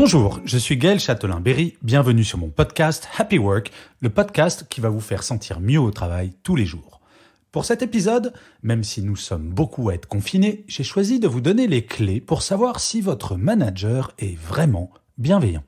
Bonjour, je suis Gaël Châtelain-Berry, bienvenue sur mon podcast Happy Work, le podcast qui va vous faire sentir mieux au travail tous les jours. Pour cet épisode, même si nous sommes beaucoup à être confinés, j'ai choisi de vous donner les clés pour savoir si votre manager est vraiment bienveillant.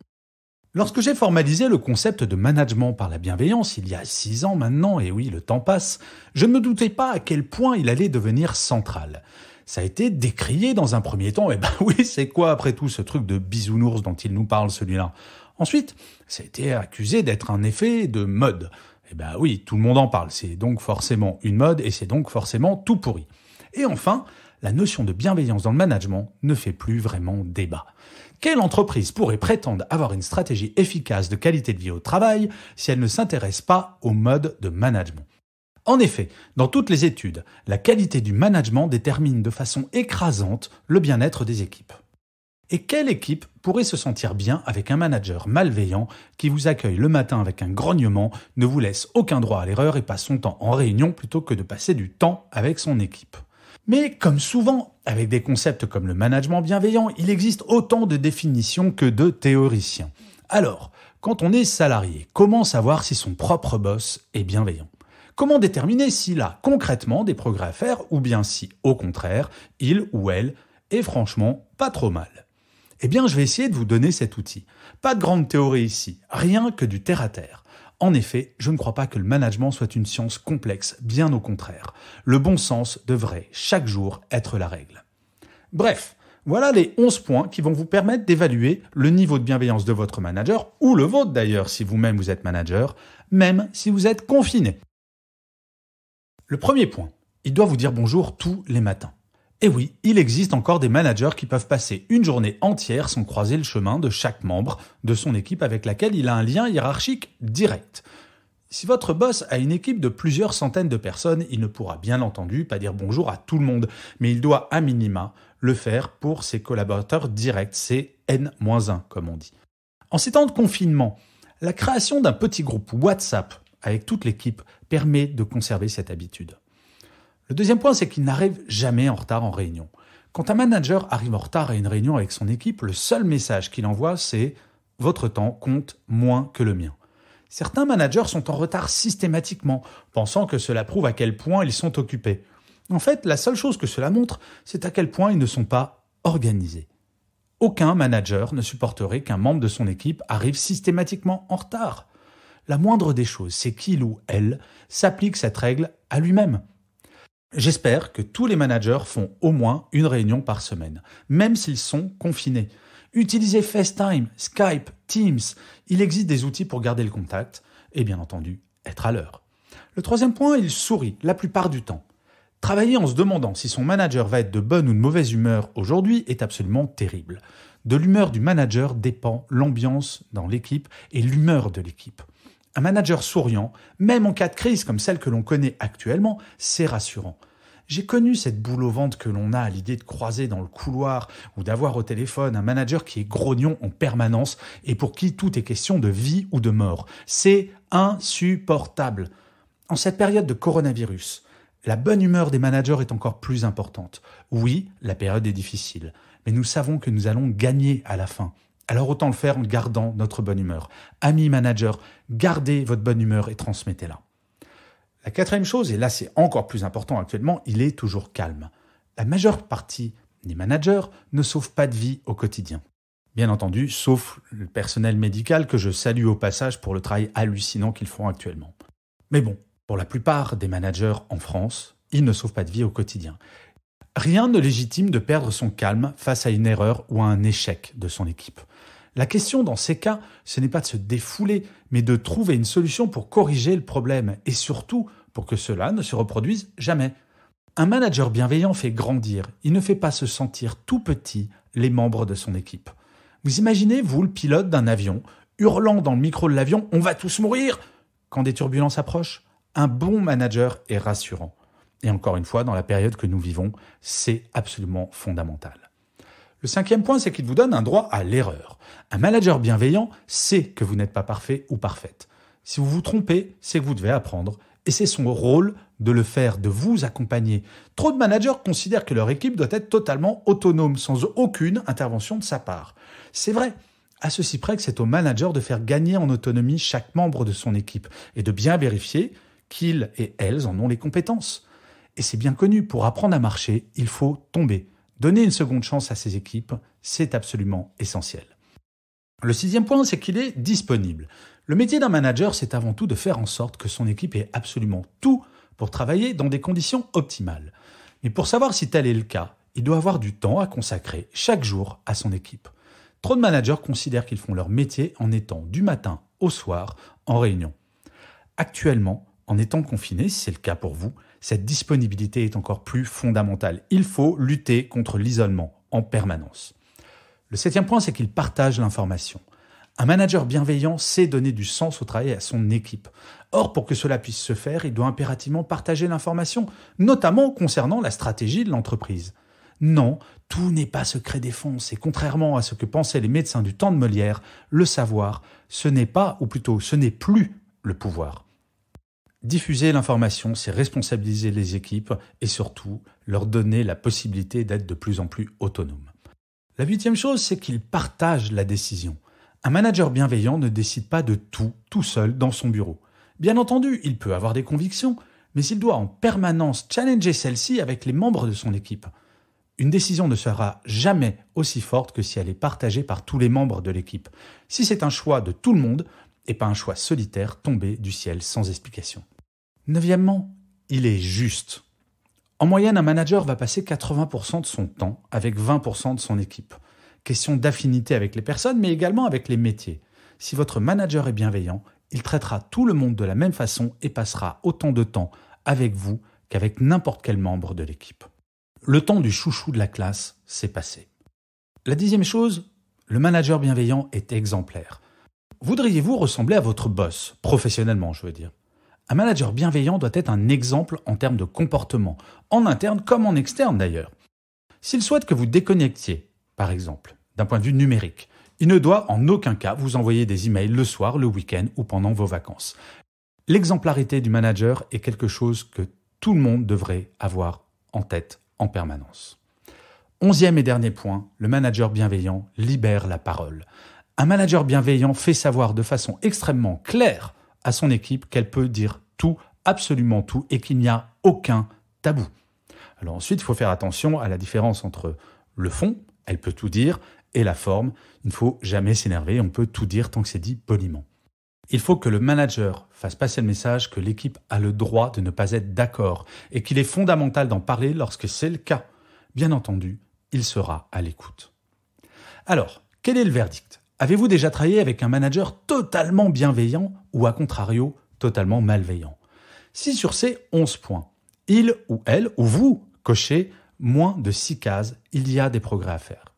Lorsque j'ai formalisé le concept de management par la bienveillance il y a six ans maintenant, et oui, le temps passe, je ne me doutais pas à quel point il allait devenir central ça a été décrié dans un premier temps. Et eh ben oui, c'est quoi après tout ce truc de bisounours dont il nous parle celui-là? Ensuite, ça a été accusé d'être un effet de mode. Eh ben oui, tout le monde en parle. C'est donc forcément une mode et c'est donc forcément tout pourri. Et enfin, la notion de bienveillance dans le management ne fait plus vraiment débat. Quelle entreprise pourrait prétendre avoir une stratégie efficace de qualité de vie au travail si elle ne s'intéresse pas au mode de management? En effet, dans toutes les études, la qualité du management détermine de façon écrasante le bien-être des équipes. Et quelle équipe pourrait se sentir bien avec un manager malveillant qui vous accueille le matin avec un grognement, ne vous laisse aucun droit à l'erreur et passe son temps en réunion plutôt que de passer du temps avec son équipe? Mais comme souvent, avec des concepts comme le management bienveillant, il existe autant de définitions que de théoriciens. Alors, quand on est salarié, comment savoir si son propre boss est bienveillant? Comment déterminer s'il a concrètement des progrès à faire ou bien si, au contraire, il ou elle est franchement pas trop mal? Eh bien, je vais essayer de vous donner cet outil. Pas de grande théorie ici, rien que du terre-à-terre. En effet, je ne crois pas que le management soit une science complexe, bien au contraire. Le bon sens devrait chaque jour être la règle. Bref, voilà les 11 points qui vont vous permettre d'évaluer le niveau de bienveillance de votre manager, ou le vôtre d'ailleurs si vous-même vous êtes manager, même si vous êtes confiné. Le premier point, il doit vous dire bonjour tous les matins. Et oui, il existe encore des managers qui peuvent passer une journée entière sans croiser le chemin de chaque membre de son équipe avec laquelle il a un lien hiérarchique direct. Si votre boss a une équipe de plusieurs centaines de personnes, il ne pourra bien entendu pas dire bonjour à tout le monde, mais il doit à minima le faire pour ses collaborateurs directs, c'est N-1 comme on dit. En ces temps de confinement, la création d'un petit groupe WhatsApp avec toute l'équipe permet de conserver cette habitude. Le deuxième point, c'est qu'il n'arrive jamais en retard en réunion. Quand un manager arrive en retard à une réunion avec son équipe, le seul message qu'il envoie, c'est Votre temps compte moins que le mien. Certains managers sont en retard systématiquement, pensant que cela prouve à quel point ils sont occupés. En fait, la seule chose que cela montre, c'est à quel point ils ne sont pas organisés. Aucun manager ne supporterait qu'un membre de son équipe arrive systématiquement en retard. La moindre des choses, c'est qu'il ou elle s'applique cette règle à lui-même. J'espère que tous les managers font au moins une réunion par semaine, même s'ils sont confinés. Utilisez FaceTime, Skype, Teams. Il existe des outils pour garder le contact et bien entendu être à l'heure. Le troisième point, il sourit la plupart du temps. Travailler en se demandant si son manager va être de bonne ou de mauvaise humeur aujourd'hui est absolument terrible. De l'humeur du manager dépend l'ambiance dans l'équipe et l'humeur de l'équipe. Un manager souriant, même en cas de crise comme celle que l'on connaît actuellement, c'est rassurant. J'ai connu cette boule au ventre que l'on a à l'idée de croiser dans le couloir ou d'avoir au téléphone un manager qui est grognon en permanence et pour qui tout est question de vie ou de mort. C'est insupportable. En cette période de coronavirus, la bonne humeur des managers est encore plus importante. Oui, la période est difficile, mais nous savons que nous allons gagner à la fin. Alors autant le faire en gardant notre bonne humeur. Amis managers, gardez votre bonne humeur et transmettez-la. La quatrième chose, et là c'est encore plus important actuellement, il est toujours calme. La majeure partie des managers ne sauvent pas de vie au quotidien. Bien entendu, sauf le personnel médical que je salue au passage pour le travail hallucinant qu'ils font actuellement. Mais bon, pour la plupart des managers en France, ils ne sauvent pas de vie au quotidien. Rien ne légitime de perdre son calme face à une erreur ou à un échec de son équipe. La question dans ces cas, ce n'est pas de se défouler, mais de trouver une solution pour corriger le problème et surtout pour que cela ne se reproduise jamais. Un manager bienveillant fait grandir, il ne fait pas se sentir tout petit les membres de son équipe. Vous imaginez, vous, le pilote d'un avion, hurlant dans le micro de l'avion On va tous mourir quand des turbulences approchent Un bon manager est rassurant. Et encore une fois, dans la période que nous vivons, c'est absolument fondamental. Le cinquième point, c'est qu'il vous donne un droit à l'erreur. Un manager bienveillant sait que vous n'êtes pas parfait ou parfaite. Si vous vous trompez, c'est que vous devez apprendre. Et c'est son rôle de le faire, de vous accompagner. Trop de managers considèrent que leur équipe doit être totalement autonome, sans aucune intervention de sa part. C'est vrai. à ceci près que c'est au manager de faire gagner en autonomie chaque membre de son équipe et de bien vérifier qu'ils et elles en ont les compétences. Et c'est bien connu, pour apprendre à marcher, il faut tomber. Donner une seconde chance à ses équipes, c'est absolument essentiel. Le sixième point, c'est qu'il est disponible. Le métier d'un manager, c'est avant tout de faire en sorte que son équipe ait absolument tout pour travailler dans des conditions optimales. Mais pour savoir si tel est le cas, il doit avoir du temps à consacrer chaque jour à son équipe. Trop de managers considèrent qu'ils font leur métier en étant du matin au soir en réunion. Actuellement, en étant confiné, si c'est le cas pour vous, cette disponibilité est encore plus fondamentale. Il faut lutter contre l'isolement en permanence. Le septième point, c'est qu'il partage l'information. Un manager bienveillant sait donner du sens au travail à son équipe. Or, pour que cela puisse se faire, il doit impérativement partager l'information, notamment concernant la stratégie de l'entreprise. Non, tout n'est pas secret défense, et contrairement à ce que pensaient les médecins du temps de Molière, le savoir, ce n'est pas, ou plutôt ce n'est plus le pouvoir. Diffuser l'information, c'est responsabiliser les équipes et surtout leur donner la possibilité d'être de plus en plus autonomes. La huitième chose, c'est qu'ils partagent la décision. Un manager bienveillant ne décide pas de tout tout seul dans son bureau. Bien entendu, il peut avoir des convictions, mais il doit en permanence challenger celles-ci avec les membres de son équipe. Une décision ne sera jamais aussi forte que si elle est partagée par tous les membres de l'équipe. Si c'est un choix de tout le monde et pas un choix solitaire tombé du ciel sans explication. Neuvièmement, il est juste. En moyenne, un manager va passer 80% de son temps avec 20% de son équipe. Question d'affinité avec les personnes, mais également avec les métiers. Si votre manager est bienveillant, il traitera tout le monde de la même façon et passera autant de temps avec vous qu'avec n'importe quel membre de l'équipe. Le temps du chouchou de la classe, s'est passé. La dixième chose, le manager bienveillant est exemplaire. Voudriez-vous ressembler à votre boss, professionnellement, je veux dire? Un manager bienveillant doit être un exemple en termes de comportement, en interne comme en externe d'ailleurs. S'il souhaite que vous déconnectiez, par exemple, d'un point de vue numérique, il ne doit en aucun cas vous envoyer des emails le soir, le week-end ou pendant vos vacances. L'exemplarité du manager est quelque chose que tout le monde devrait avoir en tête en permanence. Onzième et dernier point, le manager bienveillant libère la parole. Un manager bienveillant fait savoir de façon extrêmement claire à son équipe qu'elle peut dire tout, absolument tout, et qu'il n'y a aucun tabou. Alors ensuite, il faut faire attention à la différence entre le fond, elle peut tout dire, et la forme. Il ne faut jamais s'énerver, on peut tout dire tant que c'est dit poliment. Il faut que le manager fasse passer le message que l'équipe a le droit de ne pas être d'accord et qu'il est fondamental d'en parler lorsque c'est le cas. Bien entendu, il sera à l'écoute. Alors, quel est le verdict? Avez-vous déjà travaillé avec un manager totalement bienveillant ou à contrario totalement malveillant? Si sur ces 11 points, il ou elle ou vous cochez moins de 6 cases, il y a des progrès à faire.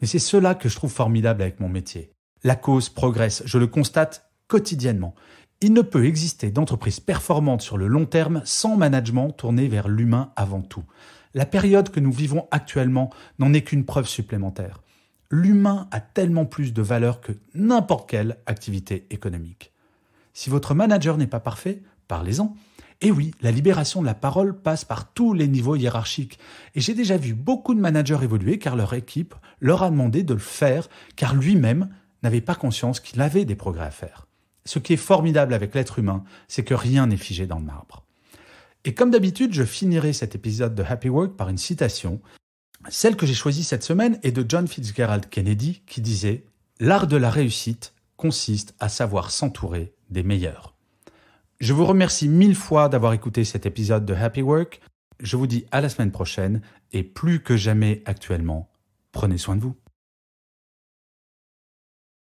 Mais c'est cela que je trouve formidable avec mon métier. La cause progresse, je le constate quotidiennement. Il ne peut exister d'entreprise performante sur le long terme sans management tourné vers l'humain avant tout. La période que nous vivons actuellement n'en est qu'une preuve supplémentaire. L'humain a tellement plus de valeur que n'importe quelle activité économique. Si votre manager n'est pas parfait, parlez-en. Et oui, la libération de la parole passe par tous les niveaux hiérarchiques. Et j'ai déjà vu beaucoup de managers évoluer car leur équipe leur a demandé de le faire car lui-même n'avait pas conscience qu'il avait des progrès à faire. Ce qui est formidable avec l'être humain, c'est que rien n'est figé dans le marbre. Et comme d'habitude, je finirai cet épisode de Happy Work par une citation. Celle que j'ai choisie cette semaine est de John Fitzgerald Kennedy qui disait L'art de la réussite consiste à savoir s'entourer des meilleurs. Je vous remercie mille fois d'avoir écouté cet épisode de Happy Work. Je vous dis à la semaine prochaine et plus que jamais actuellement, prenez soin de vous.